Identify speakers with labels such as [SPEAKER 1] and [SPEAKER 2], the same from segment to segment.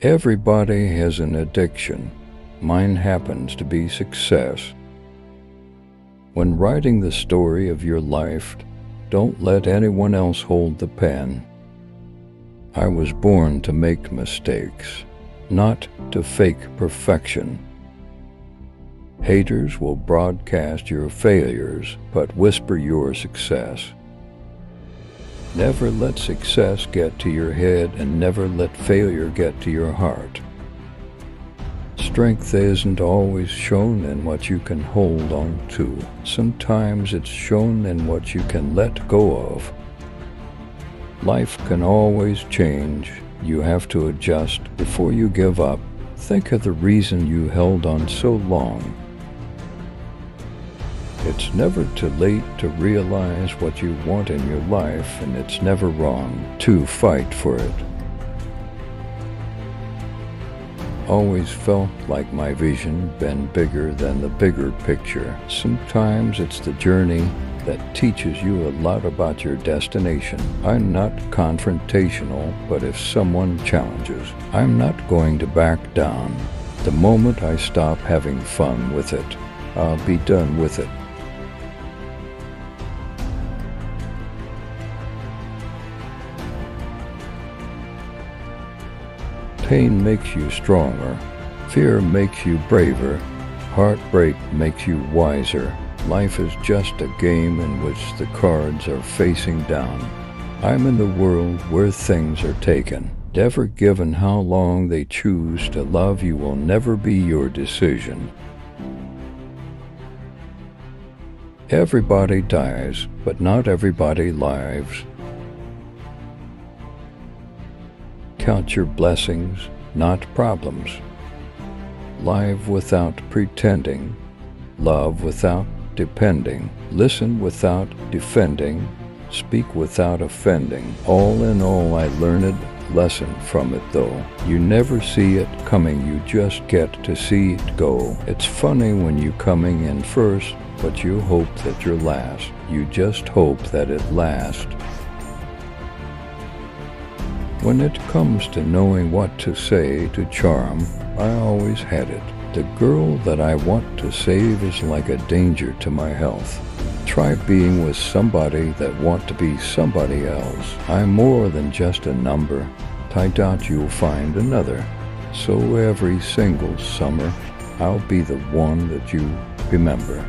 [SPEAKER 1] Everybody has an addiction. Mine happens to be success. When writing the story of your life, don't let anyone else hold the pen. I was born to make mistakes, not to fake perfection. Haters will broadcast your failures, but whisper your success. Never let success get to your head and never let failure get to your heart. Strength isn't always shown in what you can hold on to. Sometimes it's shown in what you can let go of. Life can always change. You have to adjust before you give up. Think of the reason you held on so long it's never too late to realize what you want in your life, and it's never wrong to fight for it. Always felt like my vision been bigger than the bigger picture. Sometimes it's the journey that teaches you a lot about your destination. I'm not confrontational, but if someone challenges, I'm not going to back down. The moment I stop having fun with it, I'll be done with it. Pain makes you stronger. Fear makes you braver. Heartbreak makes you wiser. Life is just a game in which the cards are facing down. I'm in the world where things are taken. Never given how long they choose to love you will never be your decision. Everybody dies, but not everybody lives. Count your blessings, not problems. Live without pretending. Love without depending. Listen without defending. Speak without offending. All in all, I learned lesson from it though. You never see it coming, you just get to see it go. It's funny when you coming in first, but you hope that you're last. You just hope that it lasts. When it comes to knowing what to say to charm, I always had it. The girl that I want to save is like a danger to my health. Try being with somebody that want to be somebody else. I'm more than just a number. I doubt you'll find another. So every single summer, I'll be the one that you remember.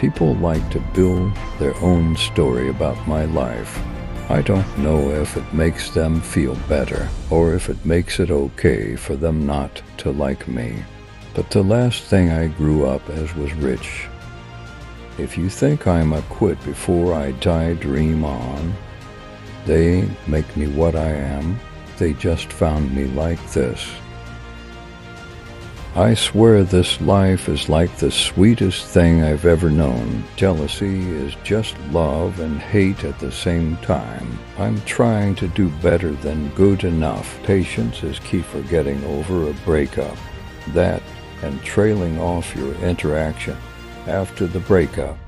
[SPEAKER 1] People like to build their own story about my life. I don't know if it makes them feel better or if it makes it okay for them not to like me. But the last thing I grew up as was rich. If you think I'm a quit before I die, dream on. They make me what I am. They just found me like this. I swear this life is like the sweetest thing I've ever known. Jealousy is just love and hate at the same time. I'm trying to do better than good enough. Patience is key for getting over a breakup. That and trailing off your interaction after the breakup